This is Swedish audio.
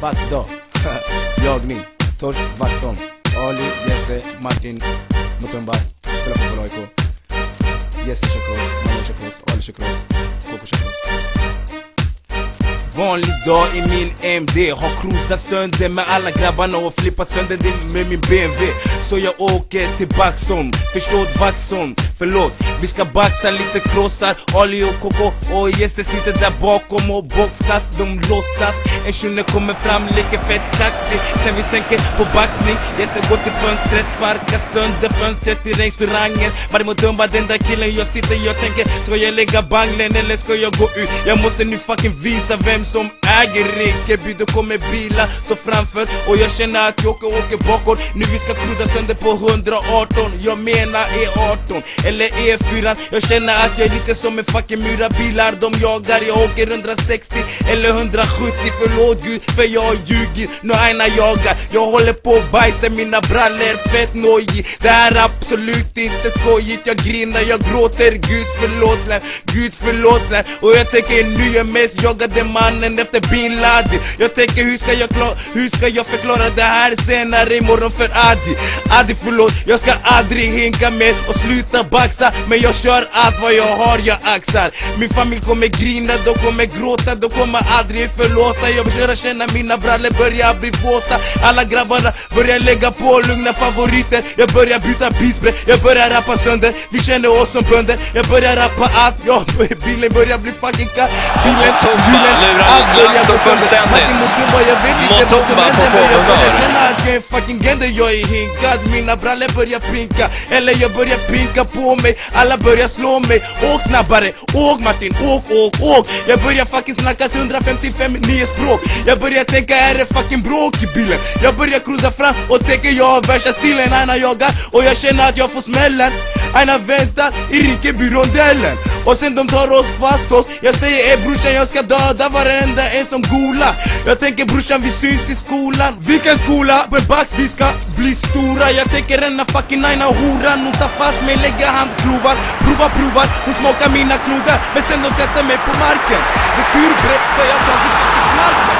Batdo Jagning Tors Vatsson Oli, Jesse Martin Mutumbar Pelopoloiko Jesse Shakros Mano Shakros Oli, Shakros Koko Shakros Vanlig dag i min MD Har cruisat sönder med alla grabbarna och flippat sönder det med min BMW Så jag åker till Backstone, förstått Vaxholm Förlåt, vi ska baxa lite krossar Ali och Koko. Och Jesse sitter där bakom och boxas. De låtsas, en tjune kommer fram, leker fett kaxig. Sen vi tänker på baxning. Jesse går till fönstret, sparkar sönder fönstret i restaurangen. Marimo Dumba, den där killen jag sitter, jag tänker Ska jag lägga banglen eller ska jag gå ut? Jag måste nu fucking visa vem som äger Rinkeby Då kommer bilar stå framför och jag känner att jag åker, åker bakåt. Nu vi ska cruisa sönder på 118 Jag menar E18 eller E4 Jag känner att jag är lite som en fucking mura bilar De jagar, jag åker 160 eller 170 Förlåt gud för jag har ljugit. Nu aina jagar Jag håller på att bajsa mina brallor fett nojig Det här är absolut inte skojigt Jag grinar, jag gråter. Gud förlåt lär, Gud förlåt lär. Och jag tänker nu jag mest jagade mannen efter bin Laden. Jag tänker hur ska jag, klar, hur ska jag förklara det här senare imorgon för Adi? Adi förlåt, jag ska aldrig hinka mer och sluta baxa. Men jag kör allt vad jag har, jag axar Min familj kommer grina, de kommer gråta, de kommer aldrig förlåta. Jag börjar känna mina brallor börjar bli våta. Alla grabbarna börjar lägga på lugna favoriter. Jag börjar byta beatspray, jag börjar rappa sönder. Vi känner oss som bönder, jag börjar rappa allt. Ja, bilen börjar bli fucking kall. Bilen, bilen, allt börjar gå sönder. Martin Mutumba, jag vet inte vad som händer Men jag. börjar känna att jag är fucking gender. Jag är hinkad, mina brallor börjar pinka. Eller jag börjar pinka på mig. Alla börjar slå mig. Åk snabbare, åk Martin, åk, åk, åk. Jag börjar fucking snacka 155 nya språk. Jag börjar tänka är det fucking bråk i bilen? Jag börjar cruisa fram och tänker jag har värsta stilen. Aina jagar och jag känner att jag får smällen. Aina väntar i Rinkebyrondellen Och sen de tar oss fast oss. Jag säger ey brorsan jag ska döda varenda en som gola Jag tänker brorsan vi syns i skolan. Vilken skola? På Bax vi ska bli stora. Jag tänker denna fucking aina horan. Hon tar fast mig, lägger handklovar. Prova, provar, hon smakar mina knogar. Men sen de sätter mig på marken. Det är tur bre, för jag tagit fucking knark.